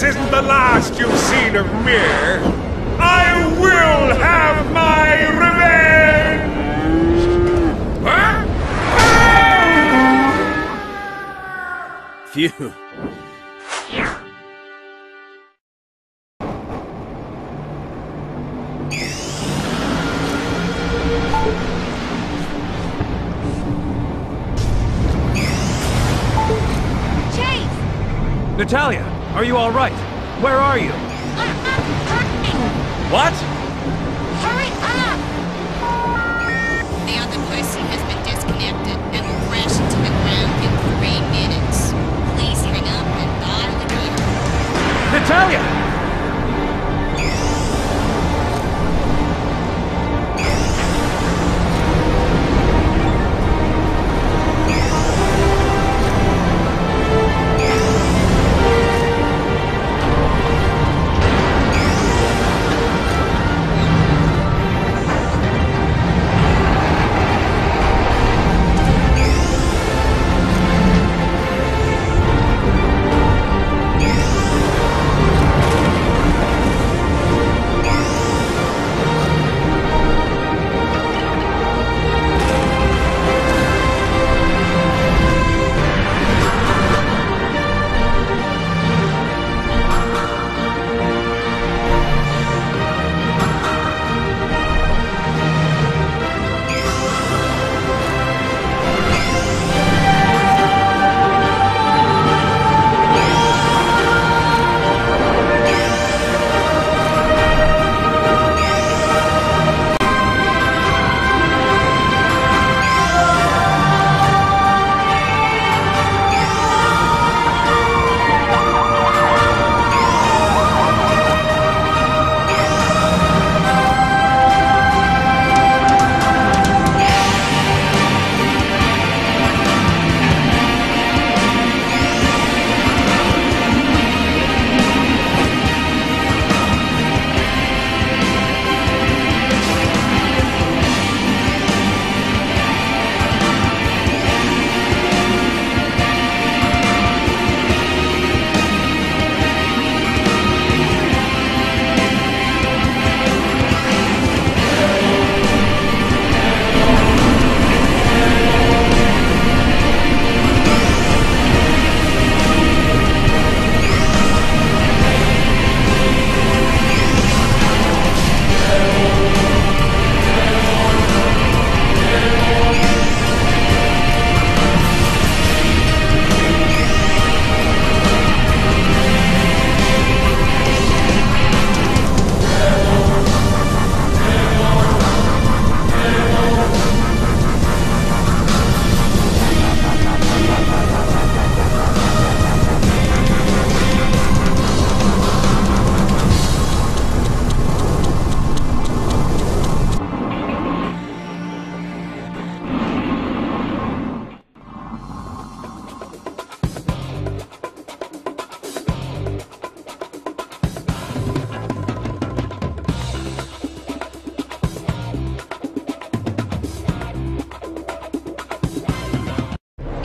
this isn't the last you've seen of me, I will have my revenge! Huh? Phew. Chase! Natalia, are you all right? Where are you? What? Hurry up! The other person has been disconnected and will crash into the ground in three minutes. Please hang up and dial again. Natalia!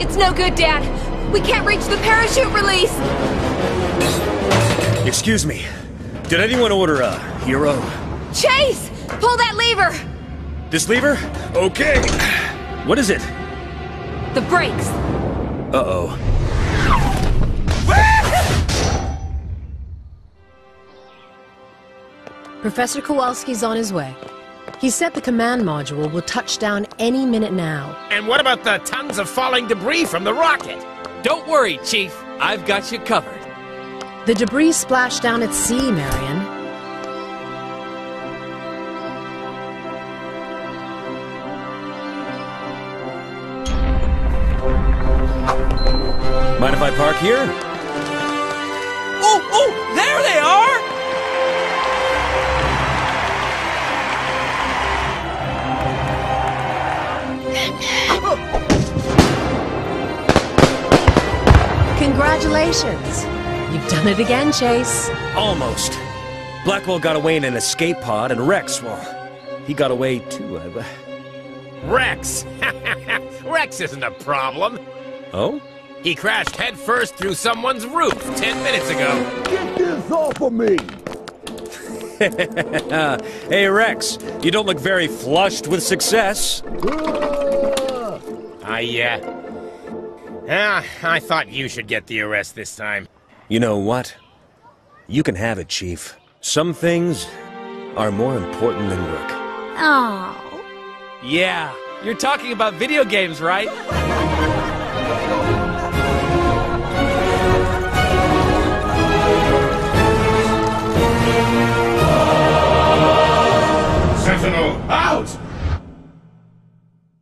It's no good, Dad. We can't reach the parachute release. Excuse me. Did anyone order a hero? Chase! Pull that lever! This lever? Okay. What is it? The brakes. Uh-oh. Professor Kowalski's on his way. He said the command module will touch down any minute now. And what about the tons of falling debris from the rocket? Don't worry, Chief. I've got you covered. The debris splashed down at sea, Marion. Mind if I park here? Congratulations! You've done it again, Chase. Almost. Blackwell got away in an escape pod, and Rex, well, he got away too. I... Rex! Rex isn't a problem. Oh? He crashed headfirst through someone's roof ten minutes ago. Get this off of me! Hey, Rex, you don't look very flushed with success. Ah! I, uh... Ah, I thought you should get the arrest this time. You know what? You can have it, Chief. Some things are more important than work. Oh. Yeah, you're talking about video games, right? Sentinel, out!